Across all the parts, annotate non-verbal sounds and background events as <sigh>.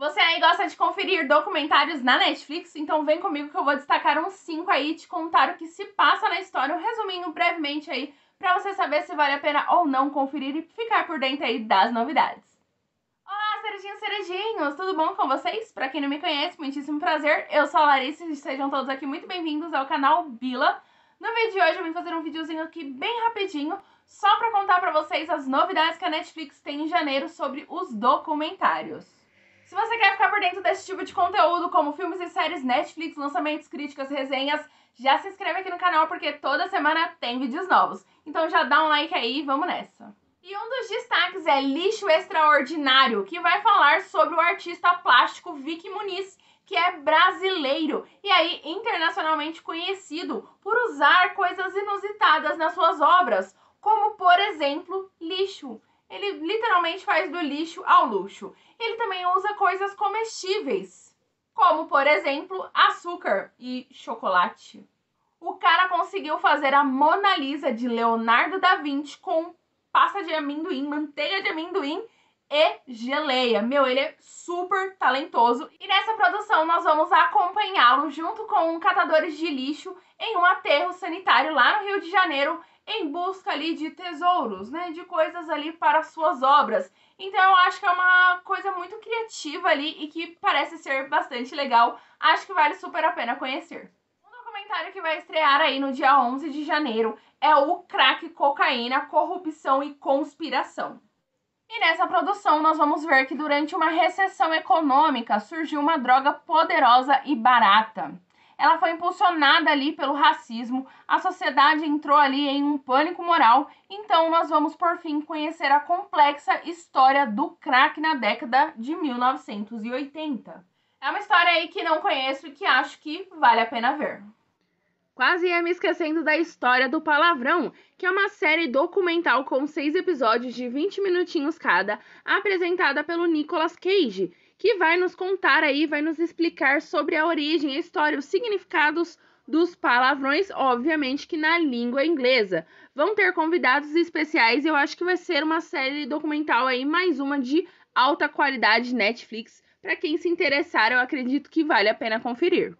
Você aí gosta de conferir documentários na Netflix? Então vem comigo que eu vou destacar uns 5 aí e te contar o que se passa na história, um resuminho brevemente aí, para você saber se vale a pena ou não conferir e ficar por dentro aí das novidades. Olá, cerejinhos cerejinhos! Tudo bom com vocês? Para quem não me conhece, muitíssimo prazer. Eu sou a Larissa e sejam todos aqui muito bem-vindos ao canal Bila. No vídeo de hoje eu vim fazer um videozinho aqui bem rapidinho, só para contar para vocês as novidades que a Netflix tem em janeiro sobre os documentários. Se você quer ficar por dentro desse tipo de conteúdo, como filmes e séries, Netflix, lançamentos, críticas, resenhas, já se inscreve aqui no canal porque toda semana tem vídeos novos. Então já dá um like aí e vamos nessa. E um dos destaques é Lixo Extraordinário, que vai falar sobre o artista plástico Vicky Muniz, que é brasileiro e aí internacionalmente conhecido por usar coisas inusitadas nas suas obras, como por exemplo, lixo. Ele literalmente faz do lixo ao luxo. Ele também usa coisas comestíveis, como por exemplo açúcar e chocolate. O cara conseguiu fazer a Mona Lisa de Leonardo da Vinci com pasta de amendoim, manteiga de amendoim e geleia. Meu, ele é super talentoso. E nessa produção nós vamos acompanhá-lo junto com catadores de lixo em um aterro sanitário lá no Rio de Janeiro em busca ali de tesouros, né, de coisas ali para suas obras. Então eu acho que é uma coisa muito criativa ali e que parece ser bastante legal. Acho que vale super a pena conhecer. Um documentário que vai estrear aí no dia 11 de janeiro é o Crack, Cocaína, Corrupção e Conspiração. E nessa produção nós vamos ver que durante uma recessão econômica surgiu uma droga poderosa e barata ela foi impulsionada ali pelo racismo, a sociedade entrou ali em um pânico moral, então nós vamos por fim conhecer a complexa história do crack na década de 1980. É uma história aí que não conheço e que acho que vale a pena ver. Quase ia me esquecendo da história do Palavrão, que é uma série documental com seis episódios de 20 minutinhos cada, apresentada pelo Nicolas Cage, que vai nos contar aí, vai nos explicar sobre a origem, a história, os significados dos palavrões, obviamente que na língua inglesa. Vão ter convidados especiais eu acho que vai ser uma série documental aí, mais uma de alta qualidade Netflix. Para quem se interessar, eu acredito que vale a pena conferir.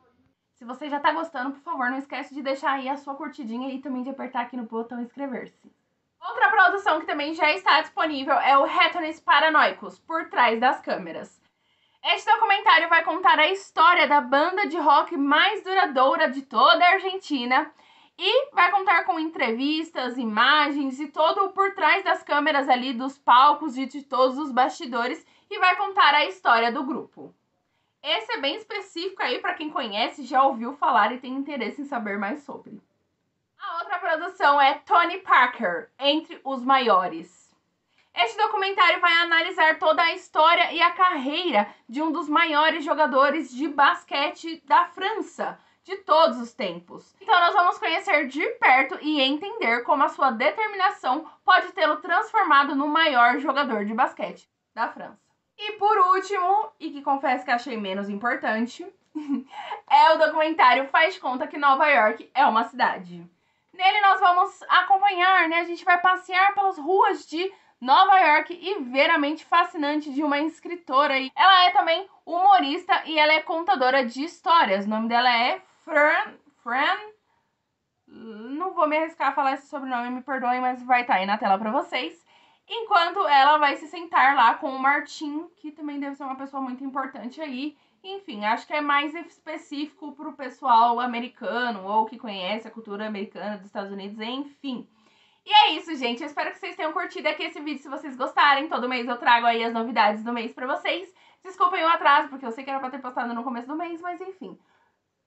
Se você já está gostando, por favor, não esquece de deixar aí a sua curtidinha e também de apertar aqui no botão inscrever-se. Outra produção que também já está disponível é o Retones Paranoicos, Por Trás das Câmeras. Este documentário vai contar a história da banda de rock mais duradoura de toda a Argentina e vai contar com entrevistas, imagens e todo o por trás das câmeras ali dos palcos e de todos os bastidores e vai contar a história do grupo. Esse é bem específico aí para quem conhece, já ouviu falar e tem interesse em saber mais sobre. A outra produção é Tony Parker, Entre os Maiores. Este documentário vai analisar toda a história e a carreira de um dos maiores jogadores de basquete da França de todos os tempos. Então nós vamos conhecer de perto e entender como a sua determinação pode tê-lo transformado no maior jogador de basquete da França. E por último, e que confesso que achei menos importante, <laughs> é o documentário Faz Conta que Nova York é uma cidade. Nele nós vamos acompanhar, né? A gente vai passear pelas ruas de Nova York e ver a mente fascinante de uma escritora. Ela é também humorista e ela é contadora de histórias. O nome dela é Fran. Fran. Não vou me arriscar a falar esse sobrenome, me perdoem, mas vai estar tá aí na tela para vocês. Enquanto ela vai se sentar lá com o Martin, que também deve ser uma pessoa muito importante aí. Enfim, acho que é mais específico para o pessoal americano ou que conhece a cultura americana dos Estados Unidos, enfim. E é isso, gente. Eu espero que vocês tenham curtido aqui esse vídeo. Se vocês gostarem, todo mês eu trago aí as novidades do mês pra vocês. Desculpem o atraso, porque eu sei que era pra ter postado no começo do mês, mas enfim.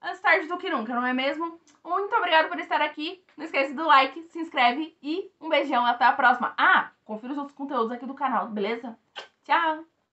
Antes tarde do que nunca, não é mesmo? Muito obrigada por estar aqui. Não esqueça do like, se inscreve e um beijão. Até a próxima. Ah, confira os outros conteúdos aqui do canal, beleza? Tchau!